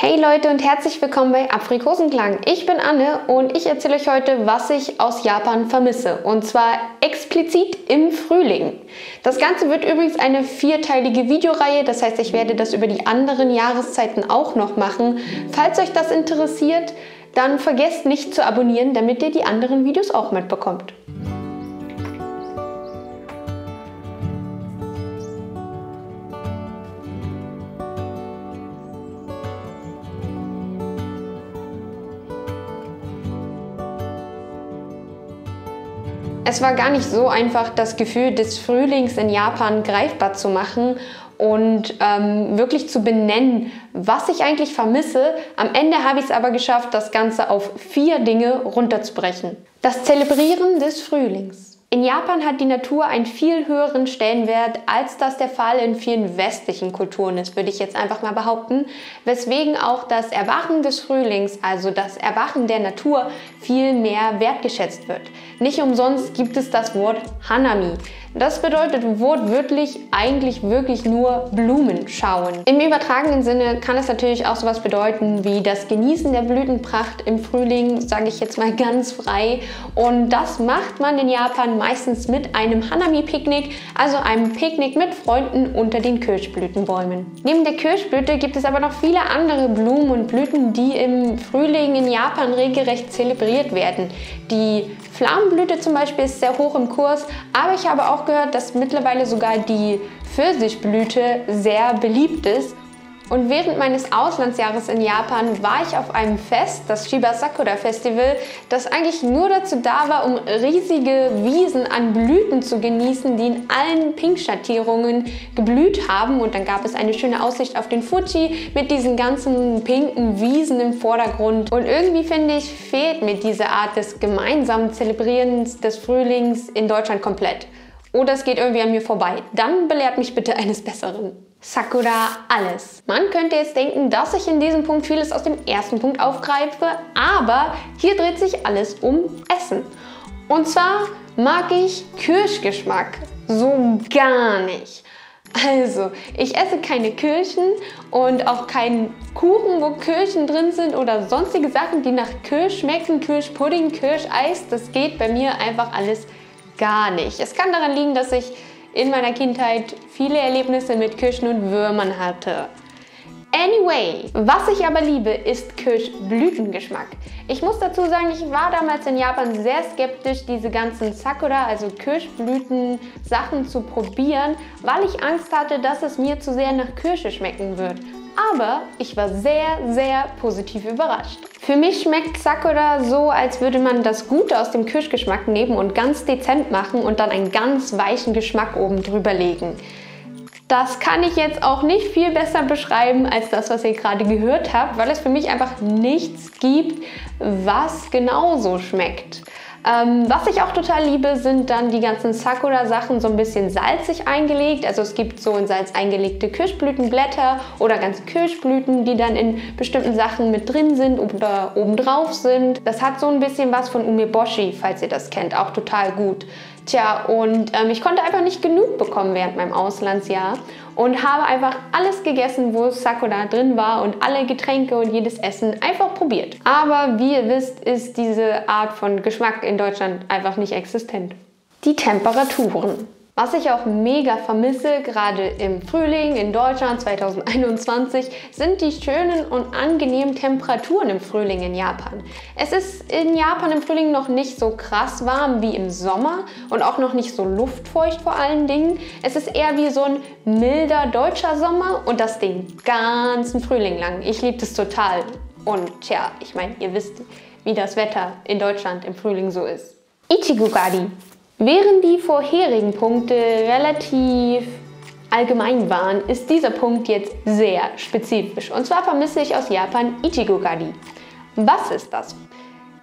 Hey Leute und herzlich willkommen bei Aprikosenklang. Ich bin Anne und ich erzähle euch heute, was ich aus Japan vermisse. Und zwar explizit im Frühling. Das Ganze wird übrigens eine vierteilige Videoreihe, das heißt, ich werde das über die anderen Jahreszeiten auch noch machen. Falls euch das interessiert, dann vergesst nicht zu abonnieren, damit ihr die anderen Videos auch mitbekommt. Es war gar nicht so einfach, das Gefühl des Frühlings in Japan greifbar zu machen und ähm, wirklich zu benennen, was ich eigentlich vermisse. Am Ende habe ich es aber geschafft, das Ganze auf vier Dinge runterzubrechen. Das Zelebrieren des Frühlings. In Japan hat die Natur einen viel höheren Stellenwert, als das der Fall in vielen westlichen Kulturen ist, würde ich jetzt einfach mal behaupten, weswegen auch das Erwachen des Frühlings, also das Erwachen der Natur, viel mehr wertgeschätzt wird. Nicht umsonst gibt es das Wort Hanami. Das bedeutet wortwörtlich eigentlich wirklich nur Blumen schauen. Im übertragenen Sinne kann es natürlich auch sowas bedeuten wie das Genießen der Blütenpracht im Frühling, sage ich jetzt mal ganz frei. Und das macht man in Japan meistens mit einem Hanami-Picknick, also einem Picknick mit Freunden unter den Kirschblütenbäumen. Neben der Kirschblüte gibt es aber noch viele andere Blumen und Blüten, die im Frühling in Japan regelrecht zelebriert werden. Die Flammenblüte zum Beispiel ist sehr hoch im Kurs, aber ich habe auch gehört, dass mittlerweile sogar die Pfirsichblüte sehr beliebt ist und während meines Auslandsjahres in Japan war ich auf einem Fest, das Shiba Sakura Festival, das eigentlich nur dazu da war, um riesige Wiesen an Blüten zu genießen, die in allen Pink-Schattierungen geblüht haben. Und dann gab es eine schöne Aussicht auf den Fuji mit diesen ganzen pinken Wiesen im Vordergrund. Und irgendwie finde ich, fehlt mir diese Art des gemeinsamen Zelebrierens des Frühlings in Deutschland komplett. Oder es geht irgendwie an mir vorbei. Dann belehrt mich bitte eines Besseren. Sakura alles. Man könnte jetzt denken, dass ich in diesem Punkt vieles aus dem ersten Punkt aufgreife, aber hier dreht sich alles um Essen. Und zwar mag ich Kirschgeschmack so gar nicht. Also, ich esse keine Kirschen und auch keinen Kuchen, wo Kirschen drin sind oder sonstige Sachen, die nach Kirsch schmecken, Kirschpudding, Kirscheis. Das geht bei mir einfach alles gar nicht. Es kann daran liegen, dass ich in meiner Kindheit viele Erlebnisse mit Kirschen und Würmern hatte. Anyway, was ich aber liebe, ist Kirschblütengeschmack. Ich muss dazu sagen, ich war damals in Japan sehr skeptisch, diese ganzen Sakura, also Kirschblüten-Sachen zu probieren, weil ich Angst hatte, dass es mir zu sehr nach Kirsche schmecken wird aber ich war sehr, sehr positiv überrascht. Für mich schmeckt Sakura so, als würde man das Gute aus dem Kirschgeschmack nehmen und ganz dezent machen und dann einen ganz weichen Geschmack oben drüber legen. Das kann ich jetzt auch nicht viel besser beschreiben als das, was ihr gerade gehört habt, weil es für mich einfach nichts gibt, was genauso schmeckt. Ähm, was ich auch total liebe, sind dann die ganzen Sakura-Sachen so ein bisschen salzig eingelegt. Also es gibt so in Salz eingelegte Kirschblütenblätter oder ganze Kirschblüten, die dann in bestimmten Sachen mit drin sind oder obendrauf sind. Das hat so ein bisschen was von Umeboshi, falls ihr das kennt, auch total gut. Tja, und ähm, ich konnte einfach nicht genug bekommen während meinem Auslandsjahr und habe einfach alles gegessen, wo Sakura drin war und alle Getränke und jedes Essen einfach probiert. Aber wie ihr wisst, ist diese Art von Geschmack in Deutschland einfach nicht existent. Die Temperaturen. Was ich auch mega vermisse, gerade im Frühling in Deutschland 2021, sind die schönen und angenehmen Temperaturen im Frühling in Japan. Es ist in Japan im Frühling noch nicht so krass warm wie im Sommer und auch noch nicht so luftfeucht vor allen Dingen. Es ist eher wie so ein milder deutscher Sommer und das den ganzen Frühling lang. Ich liebe das total. Und tja, ich meine, ihr wisst, wie das Wetter in Deutschland im Frühling so ist. Ichigukari Während die vorherigen Punkte relativ allgemein waren, ist dieser Punkt jetzt sehr spezifisch. Und zwar vermisse ich aus Japan Ichigokari. Was ist das?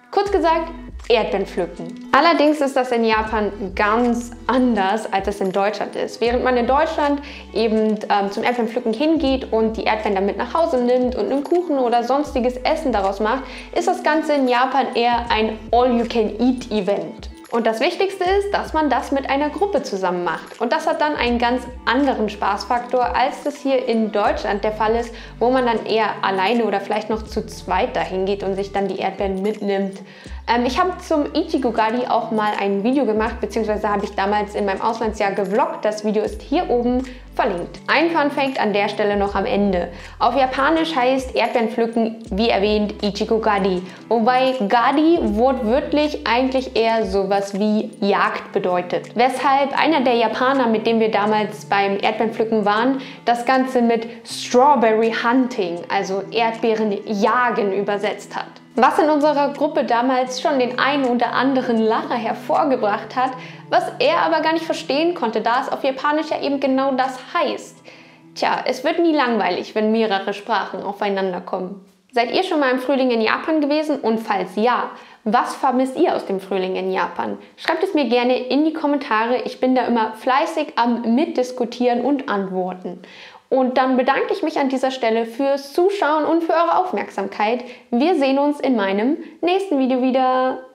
Kurz gesagt, Erdbeeren pflücken. Allerdings ist das in Japan ganz anders, als es in Deutschland ist. Während man in Deutschland eben ähm, zum Erdbeerenpflücken hingeht und die Erdbeeren dann mit nach Hause nimmt und einen Kuchen oder sonstiges Essen daraus macht, ist das Ganze in Japan eher ein All-You-Can-Eat-Event. Und das Wichtigste ist, dass man das mit einer Gruppe zusammen macht. Und das hat dann einen ganz anderen Spaßfaktor, als das hier in Deutschland der Fall ist, wo man dann eher alleine oder vielleicht noch zu zweit dahin geht und sich dann die Erdbeeren mitnimmt. Ähm, ich habe zum Ichigo Gari auch mal ein Video gemacht, beziehungsweise habe ich damals in meinem Auslandsjahr gevloggt. Das Video ist hier oben verlinkt. Ein Fun Fact an der Stelle noch am Ende. Auf Japanisch heißt Erdbeeren pflücken, wie erwähnt, Ichigo Gari. Wobei Gari wortwörtlich eigentlich eher sowas wie Jagd bedeutet. Weshalb einer der Japaner, mit dem wir damals beim Erdbeerenpflücken waren, das Ganze mit Strawberry Hunting, also Erdbeeren jagen, übersetzt hat. Was in unserer Gruppe damals schon den einen oder anderen Lacher hervorgebracht hat, was er aber gar nicht verstehen konnte, da es auf Japanisch ja eben genau das heißt. Tja, es wird nie langweilig, wenn mehrere Sprachen aufeinander kommen. Seid ihr schon mal im Frühling in Japan gewesen? Und falls ja, was vermisst ihr aus dem Frühling in Japan? Schreibt es mir gerne in die Kommentare. Ich bin da immer fleißig am Mitdiskutieren und Antworten. Und dann bedanke ich mich an dieser Stelle fürs Zuschauen und für eure Aufmerksamkeit. Wir sehen uns in meinem nächsten Video wieder.